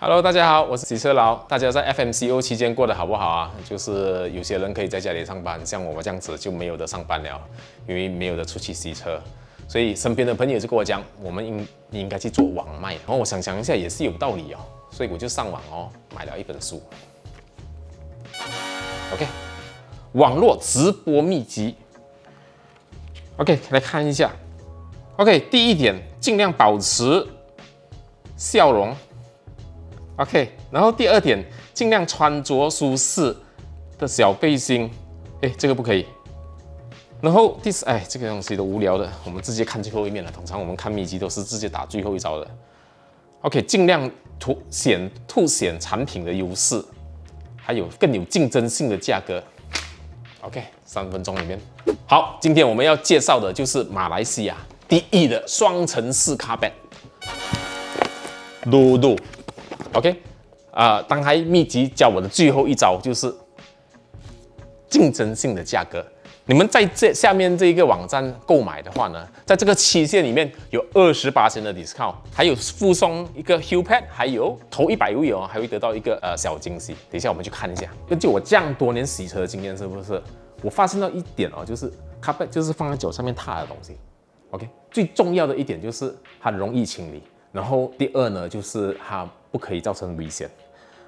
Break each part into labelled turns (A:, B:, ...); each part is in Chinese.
A: Hello，大家好，我是洗车佬。大家在 FMCO 期间过得好不好啊？就是有些人可以在家里上班，像我们这样子就没有的上班了，因为没有的出去洗车。所以身边的朋友就跟我讲，我们应应该去做网卖。然后我想想一下，也是有道理哦。所以我就上网哦，买了一本书。OK，网络直播秘籍。OK，来看一下。OK，第一点，尽量保持笑容。OK，然后第二点，尽量穿着舒适的小背心。哎，这个不可以。然后第四，哎，这个东西都无聊的，我们直接看最后一面了。通常我们看秘籍都是直接打最后一招的。OK，尽量凸显凸显产品的优势，还有更有竞争性的价格。OK，三分钟里面，好，今天我们要介绍的就是马来西亚第一的双层式卡板，露露。OK，啊，当开秘籍教我的最后一招就是竞争性的价格。你们在这下面这一个网站购买的话呢，在这个期限里面有二十八的 discount，还有附送一个 Hue Pad，还有投一百位哦，还会得到一个呃小惊喜。等一下我们去看一下。根据我这样多年洗车的经验，是不是？我发现到一点哦，就是 carpet 就是放在脚上面踏的东西。OK，最重要的一点就是它容易清理。然后第二呢，就是它不可以造成危险。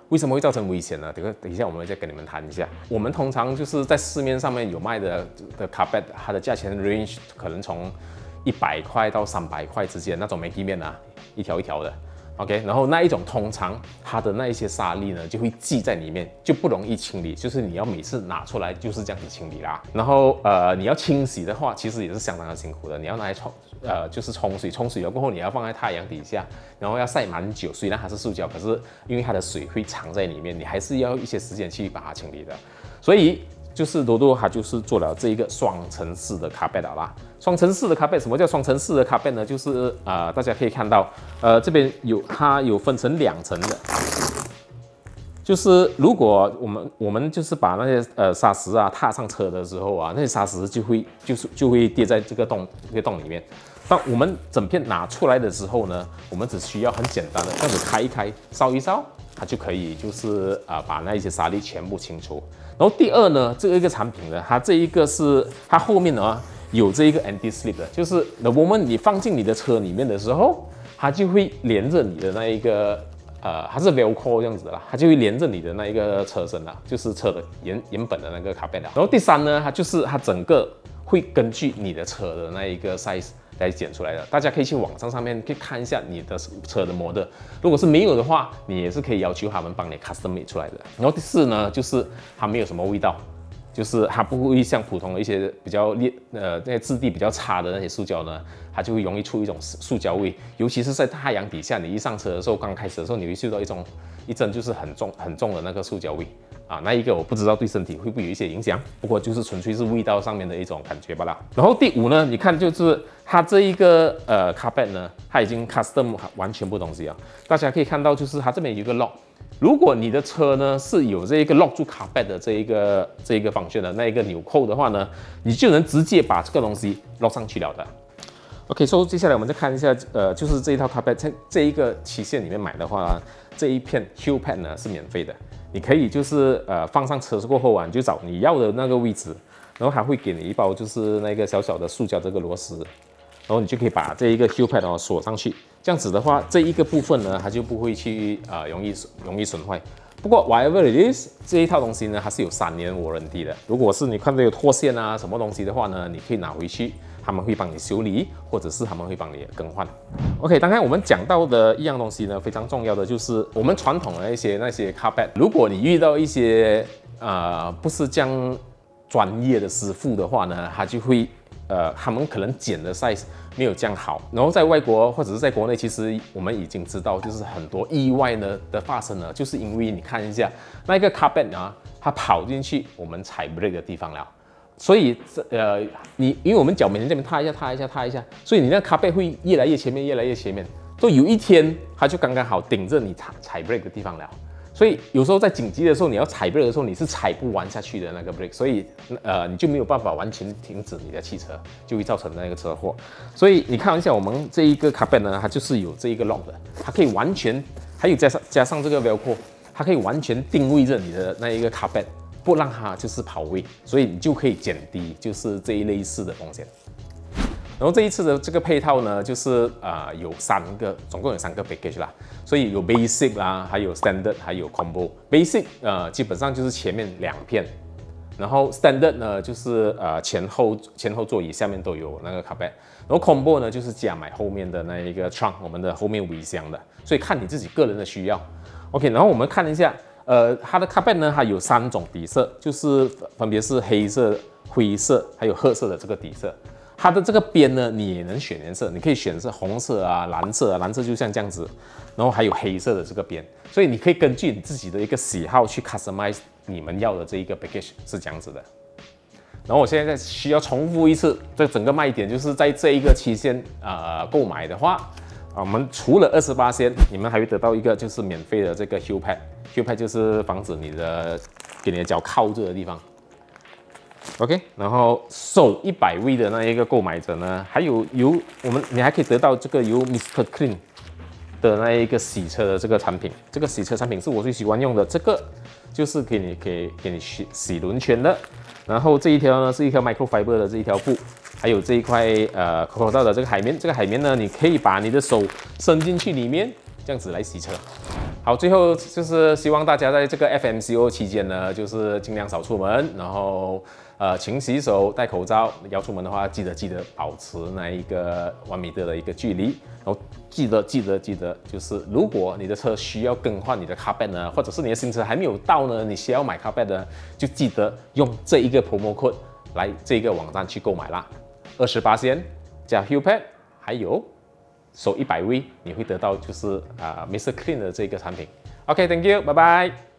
A: 为什么会造成危险呢？等个等一下，我们再跟你们谈一下。我们通常就是在市面上面有卖的的 carpet，它的价钱 range 可能从一百块到三百块之间，那种煤地面啊，一条一条的。OK，然后那一种通常它的那一些沙粒呢，就会积在里面，就不容易清理。就是你要每次拿出来就是这样子清理啦。然后呃，你要清洗的话，其实也是相当的辛苦的。你要拿来冲，呃，就是冲水，冲水了过后，你要放在太阳底下，然后要晒蛮久。虽然它是塑胶，可是因为它的水会藏在里面，你还是要一些时间去把它清理的。所以。就是多多，它就是做了这一个双层式的卡背的啦。双层式的卡背，什么叫双层式的卡背呢？就是呃，大家可以看到，呃，这边有它有分成两层的。就是如果我们我们就是把那些呃砂石啊踏上车的时候啊，那些砂石就会就是就会跌在这个洞这个洞里面。当我们整片拿出来的时候呢，我们只需要很简单的这样子开一开，烧一烧，它就可以就是啊把那一些沙粒全部清除。然后第二呢，这一个产品呢，它这一个是它后面呢有这一个 anti slip 的，就是那我们你放进你的车里面的时候，它就会连着你的那一个呃，它是 velcro 这样子的啦，它就会连着你的那一个车身啦，就是车的原原本的那个卡背了。然后第三呢，它就是它整个会根据你的车的那一个 size。来剪出来的，大家可以去网上上面去看一下你的车的模特，如果是没有的话，你也是可以要求他们帮你 custom made 出来的。然后第四呢，就是它没有什么味道，就是它不会像普通的一些比较劣呃那些质地比较差的那些塑胶呢，它就会容易出一种塑胶味，尤其是在太阳底下，你一上车的时候，刚开始的时候，你会嗅到一种一阵就是很重很重的那个塑胶味。啊，那一个我不知道对身体会不会有一些影响，不过就是纯粹是味道上面的一种感觉罢了。然后第五呢，你看就是它这一个呃 carpet 呢，它已经 custom 完全不东西啊。大家可以看到，就是它这边有一个 lock，如果你的车呢是有这一个 lock 住 carpet 的这一个这一个方向的那一个纽扣的话呢，你就能直接把这个东西 lock 上去了的。OK，所以接下来我们再看一下，呃，就是这一套 carpet 在这一个期限里面买的话，这一片 Hue Pad 呢是免费的。你可以就是呃放上车过后啊，你就找你要的那个位置，然后还会给你一包就是那个小小的塑胶这个螺丝，然后你就可以把这一个 Q Pad 哦锁上去，这样子的话，这一个部分呢它就不会去啊容易容易损坏。不过 whatever it is，这一套东西呢它是有三年 warranty 的，如果是你看到有脱线啊什么东西的话呢，你可以拿回去。他们会帮你修理，或者是他们会帮你更换。OK，刚才我们讲到的一样东西呢，非常重要的就是我们传统的一些那些 carpet。如果你遇到一些呃不是这样专业的师傅的话呢，他就会呃他们可能剪的 size 没有这样好。然后在外国或者是在国内，其实我们已经知道，就是很多意外呢的发生呢，就是因为你看一下那个 carpet 啊，它跑进去我们踩 brake 的地方了。所以这呃，你因为我们脚每天这边踏一下踏一下踏一下，所以你那卡背会越来越前面越来越前面，所以有一天它就刚刚好顶着你踩踩 brake 的地方了。所以有时候在紧急的时候你要踩 brake 的时候，你是踩不完下去的那个 brake，所以呃你就没有办法完全停止你的汽车，就会造成那个车祸。所以你看一下我们这一个卡背呢，它就是有这一个 lock 的，它可以完全还有加上加上这个 Velcro，它可以完全定位着你的那一个 carpet，不让它就是跑位，所以你就可以减低就是这一类似的风险。然后这一次的这个配套呢，就是啊有三个，总共有三个 package 啦，所以有 basic 啦，还有 standard，还有 combo。basic 呃基本上就是前面两片，然后 standard 呢就是呃前后前后座椅下面都有那个 carpet，然后 combo 呢就是加买后面的那一个 trunk，我们的后面尾箱的，所以看你自己个人的需要。OK，然后我们看一下，呃它的 carpet 呢它有三种底色，就是分别是黑色、灰色还有褐色的这个底色。它的这个边呢，你也能选颜色，你可以选是红色啊、蓝色啊，蓝色就像这样子，然后还有黑色的这个边，所以你可以根据你自己的一个喜好去 customize 你们要的这一个 package 是这样子的。然后我现在需要重复一次，这整个卖点就是在这一个期间啊购买的话，啊我们除了二十八仙，你们还会得到一个就是免费的这个 heel pad，heel pad 就是防止你的给你的脚靠着的地方。OK，然后首一百位的那一个购买者呢，还有由我们你还可以得到这个由 Mr Clean 的那一个洗车的这个产品，这个洗车产品是我最喜欢用的，这个就是给你给给你洗洗轮圈的。然后这一条呢是一条 microfiber 的这一条布，还有这一块呃 crocodile 的这个海绵，这个海绵呢你可以把你的手伸进去里面，这样子来洗车。好，最后就是希望大家在这个 FMCO 期间呢，就是尽量少出门，然后呃勤洗手、戴口罩。要出门的话，记得记得保持那一个万米的的一个距离。然后记得记得记得，就是如果你的车需要更换你的 carpet 呢，或者是你的新车还没有到呢，你需要买 carpet 呢，就记得用这一个 promo code 来这个网站去购买啦。二十八先加 h u p a d 还有。首一百位，你会得到就是啊，Mr Clean 的这个产品。OK，Thank you，拜拜。